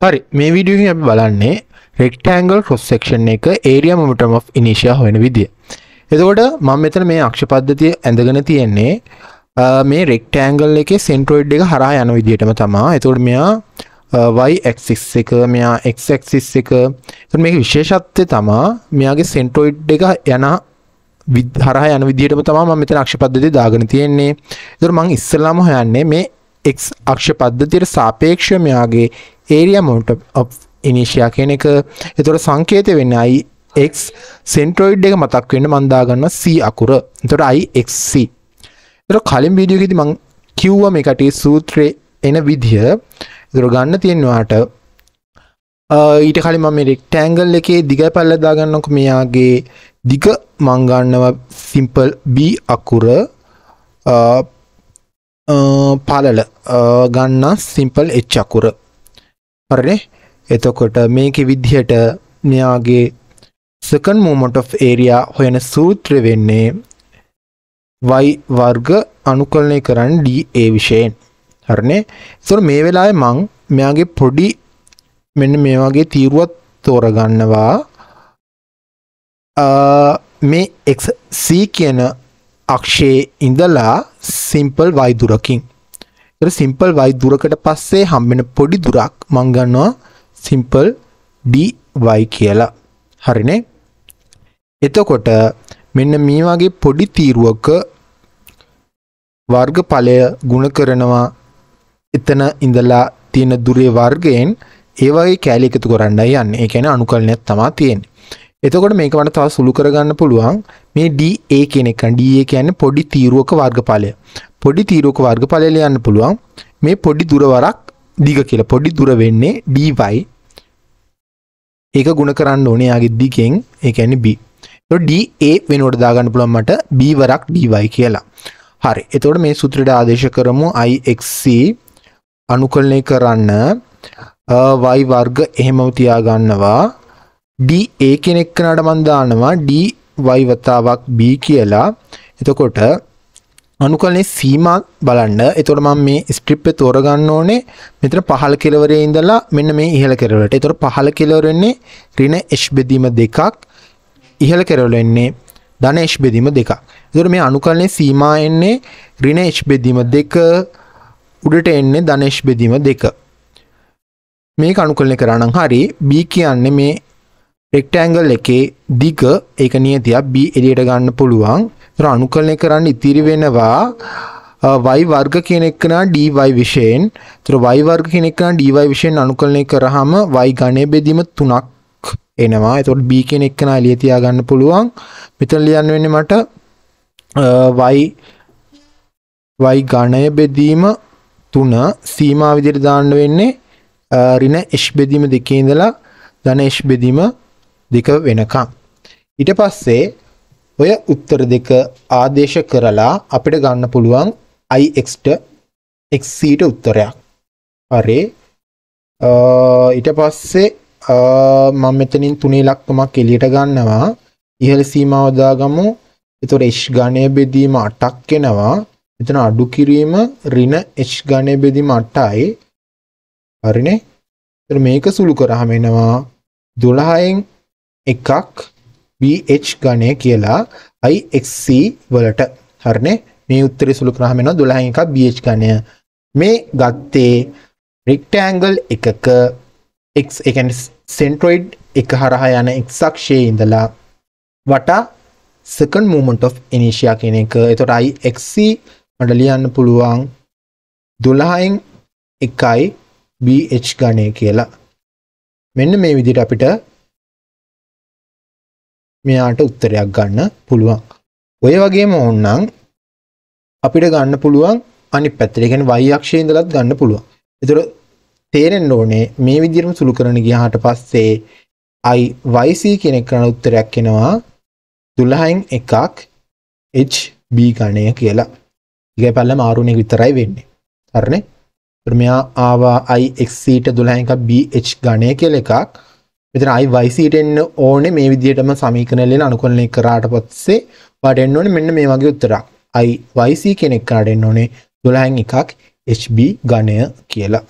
හරි මේ වීඩියෝකින් අපි බලන්නේ රෙක්ටෑන්ගල් ක්‍රොස් සෙක්ෂන් එක ඒරියා මොමටම් ඔෆ් ඉනිෂියා හොයන විදිය. එතකොට මම මෙතන මේ අක්ෂ පද්ධතිය ඇඳගෙන තියෙන්නේ අ, මේ රෙක්ටෑන්ගල් එකේ සෙන්ට්‍රොයිඩ් එක හරහා යන විදිහටම තමා. එතකොට මෙයා y axis එක මෙයා x axis එක එතකොට මේකේ විශේෂත්වය තමා මෙයාගේ සෙන්ට්‍රොයිඩ් එක යන විද්- හරහා යන විදිහටම තමා මම මෙතන අක්ෂ පද්ධතිය දාගෙන තියෙන්නේ. එතකොට මම ඉස්සෙල්ලාම හොයන්නේ මේ x අක්ෂ පද්ධතියට සාපේක්ෂව මෙයාගේ ඒරියා මොමන්ටම් ඔෆ් ඉනිෂියා කියන එක. එතකොට සංකේතය වෙන්නේ i x සෙන්ට්‍රොයිඩ් එක මතක් වෙන්න මම දාගන්නවා c අකුර. එතකොට i xc. එතකොට කලින් වීඩියෝ එකේදී මම කිව්වා මේ කටේ සූත්‍රයේ එන විදිය. එතකොට ගන්න තියෙනවාට ඊට කලින් මම මේ රෙක්ටෑන්ගල් එකේ දිගයි පල්ල දාගන්නකො මෙයාගේ දිග මං ගන්නවා සිම්පල් B අකුර අ, අ, පළල අ, ගන්න සිම්පල් H අකුර හරිනේ එතකොට මේකේ විදිහට මෙයාගේ second moment of area හොයන සූත්‍රය වෙන්නේ y වර්ග අනුකලනය කරන්න dA විශයෙන් හරිනේ? එතකොට මේ වෙලාවේ මං මෙයාගේ පොඩි මෙන්න මේ වගේ තීරුවක් තෝරගන්නවා. අ, මේ XC කියන අක්ෂයේ ඉඳලා සිම්පල් y දුරකින්. එතකොට සිම්පල් y දුරකට පස්සේ හම්බෙන පොඩි දුරක් මං ගන්නවා සිම්පල් dy කියලා හරිනේ එතකොට මෙන්න මේ වගේ පොඩි තීරුවක වර්ගඵලය ගුණ කරනවා එතන ඉඳලා තියෙන දුරේ වර්ගයෙන් ඒ වගේ කෑලි එකතු කරන්නයි යන්නේ. ඒ කියන්නේ අනුකලනයක් තමයි තියෙන්නේ. එතකොට මේක වඩා තව සුළු කරගන්න පුළුවන් මේ DA කියන එක. DA කියන්නේ පොඩි තීරුවක වර්ගඵලය. පොඩි තීරුවක වර්ගඵලය ලියන්න පුළුවන් මේ පොඩි දුර වරක් දිග කියලා. පොඩි දුර වෙන්නේ dy. ඒක ගුණ කරන්න ඕනේ යාගේ දිගෙන්. ඒ කියන්නේ b. එතකොට DA වෙනුවට දාගන්න පුළුවන් මට b වරක් dy කියලා. හරි. එතකොට මේ සූත්‍රයට ආදේශ කරමු IXC අනුකලනය කරන්න අ, y වර්ග එහෙමම තියාගන්නවා DA කෙනෙක් කනට මන් දානවා dy වතාවක් b කියලා. එතකොට අනුකලනේ සීමා බලන්න. එතකොට මම මේ ස්ට්‍රිප් එක තෝරගන්න ඕනේ මෙතන පහළ කෙළවරේ ඉඳලා මෙන්න මේ ඉහළ කෙළවරට. එතකොට පහළ කෙළවර වෙන්නේ ඍණ h බෙදීම දෙකක්. ඉහළ කෙළවර වෙන්නේ ධන h බෙදීම දෙකක්. එතකොට මේ අනුකලනේ සීමා එන්නේ ඍණ h බෙදීම දෙක උඩට එන්නේ ධන h බෙදීම දෙක. මේක අනුකලනය කරා නම් හරි b කියන්නේ මේ රෙක්ටෑන්ගල් එකේ දිග ඒක නියතියක් b එළියට ගන්න පුළුවන්. ඒතර අනුකලනය කරන්න ඉතිරි වෙනවා අ, y වර්ග කියන එක නා dy විශයෙන්. ඒතර y වර්ග කියන එක නා dy විශයෙන් අනුකලනය කරාම y ඝනය බෙදීම තුනක් එනවා. ඒතකොට b කියන එක නා එළිය තියා ගන්න පුළුවන්. මෙතන ලියන්න වෙන්නේ මට අ, y y ඝනය බෙදීම තුන සීමා විදිහට දාන්න වෙන්නේ අ, ඍණ h බෙදීම දෙකේ ඉඳලා ධන h බෙදීම දෙක වෙනකම්. ඊට පස්සේ ඔය උත්තර දෙක ආදේශ කරලා අපිට ගන්න පුළුවන් ixට xc ට උත්තරයක්. හරි. අ, ඊට පස්සේ අ, මම මෙතනින් තුනේ ඉලක්කමක් එළියට ගන්නවා. ඉහළ සීමාව දාගමු. එතකොට h ඝනය බෙදීම 8ක් එනවා. මෙතන අඩු කිරීම ඍණ h ඝනය බෙදීම 8යි. හරිනේ. එතන මේක සුළු කරාම එනවා 12න් එකක් BH ඝනය කියලා IXC වලට. හරිනේ. මේ උත්තරේ සුළු කරාම එනවා 12න් එකක් BH ඝනය. මේ ගත්තේ රෙක්ටෑන්ගල් එකක x ඒ කියන්නේ සෙන්ට්‍රොයිඩ් එක හරහා යන x අක්ෂයේ ඉඳලා වටා second moment of inertia කියන එක. එතකොට IXC මට ලියන්න පුළුවන් 12න් එකයි BH ගණය කියලා. මෙන්න මේ විදිහට අපිට මෙයාට උත්තරයක් ගන්න පුළුවන්. ඔය වගේම ඕනනම් අපිට ගන්න පුළුවන් අනිත් පැත්තට. ඒ කියන්නේ y අක්ෂයේ ඉඳලත් ගන්න පුළුවන්. ඒතර තේරෙන්න ඕනේ මේ විදිහටම සුළු කරන ගියාට පස්සේ i yc කියන එක කරන උත්තරයක් එනවා 12න් එකක් hb ගණය කියලා. ඊගේ පල්ල මාරුණේ විතරයි වෙන්නේ. හරිනේ? ඒතර මෙයා ආවා IXC ට 12න් එකක් BH ගණය කියලා එකක්. මෙතන IYC ට එන්න ඕනේ මේ විදිහටම සමීකරණ ලියලා අනුකලනය කරාට පස්සේ වාට එන්න ඕනේ මෙන්න මේ වගේ උත්තරයක්. IYC කෙනෙක් කරාට එන්න ඕනේ 12න් එකක් HB ගණය කියලා.